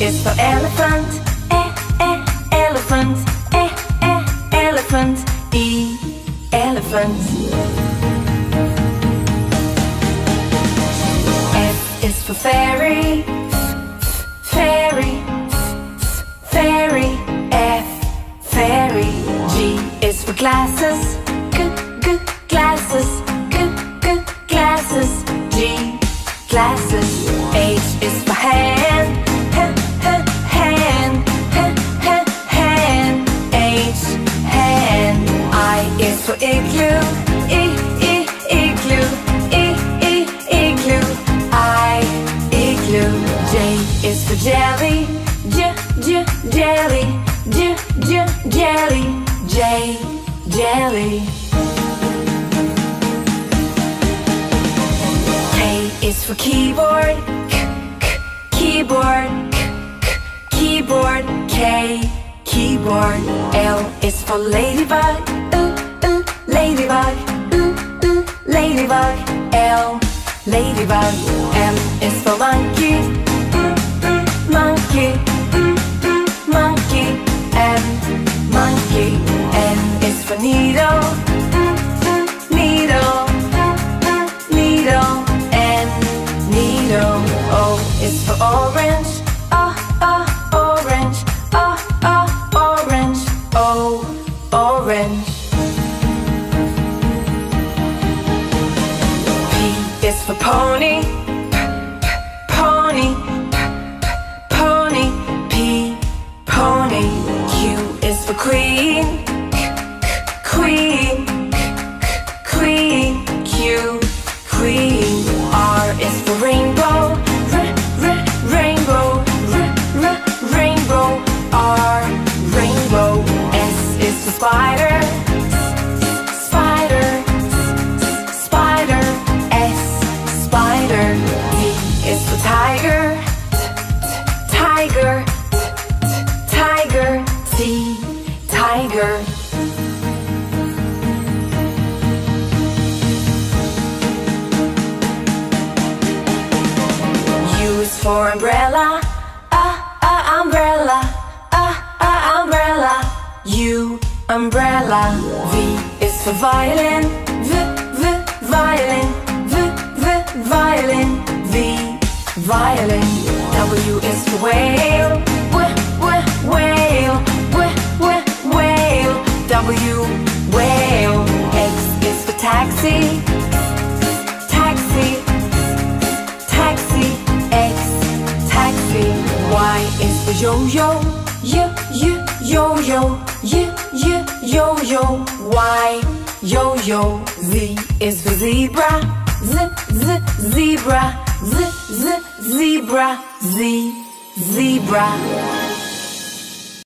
is for elephant, e e elephant, e e elephant. E elephant. F is for fairy, f- fairy, f- fairy. F fairy. G is for glasses, g g glasses, g g glasses. G glasses. Jelly, j j jelly. J jelly. K is for keyboard, k k keyboard, k k keyboard. K keyboard. L is for ladybug, ooh ooh ladybug, ooh ooh ladybug. L ladybug. M is for monkey, mm, mm, monkey, For pony, tiger, tiger, tiger. T tiger. U is for umbrella, ah ah umbrella, ah ah umbrella. U umbrella. V is for violin, v v violin, v v violin. Violin. W is for whale, w w whale, w w whale. W whale. X is for taxi, taxi taxi, X, taxi. Y is for yo-yo, y, y, yo-yo, y, y, yo-yo. Y, yo-yo. Z is for zebra, z, z, zebra, zebra. Z, zebra.